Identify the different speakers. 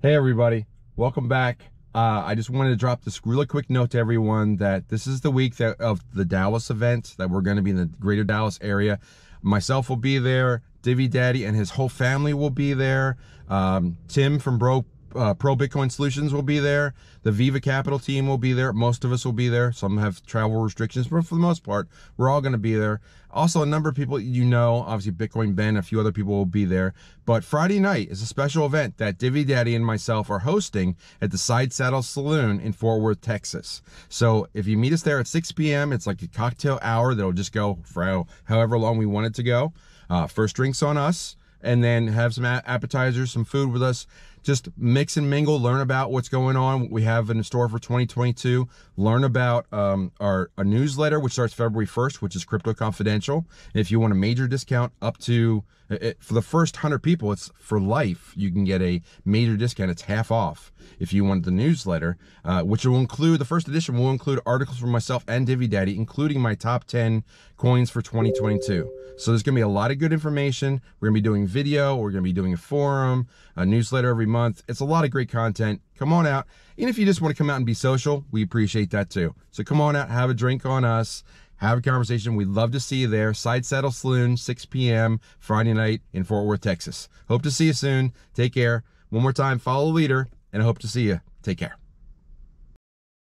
Speaker 1: Hey everybody, welcome back. Uh, I just wanted to drop this really quick note to everyone that this is the week that, of the Dallas event that we're going to be in the greater Dallas area. Myself will be there, Divi Daddy and his whole family will be there. Um, Tim from Bro uh, Pro Bitcoin Solutions will be there. The Viva Capital team will be there. Most of us will be there. Some have travel restrictions, but for the most part, we're all going to be there. Also, a number of people you know, obviously Bitcoin Ben, a few other people will be there. But Friday night is a special event that Divi Daddy and myself are hosting at the Side Saddle Saloon in Fort Worth, Texas. So if you meet us there at 6 p.m., it's like a cocktail hour that'll just go for however long we want it to go. Uh, first drinks on us and then have some appetizers, some food with us. Just mix and mingle, learn about what's going on, what we have in store for 2022. Learn about um, our a newsletter, which starts February 1st, which is Crypto Confidential. And if you want a major discount up to, it, for the first 100 people, it's for life. You can get a major discount. It's half off if you want the newsletter, uh, which will include, the first edition will include articles from myself and Divi Daddy, including my top 10 coins for 2022. So there's going to be a lot of good information. We're going to be doing video. We're going to be doing a forum, a newsletter every month. It's a lot of great content. Come on out. And if you just want to come out and be social, we appreciate that too. So come on out, have a drink on us, have a conversation. We'd love to see you there. Side Saddle Saloon, 6 p.m. Friday night in Fort Worth, Texas. Hope to see you soon. Take care. One more time, follow the leader, and I hope to see you. Take care.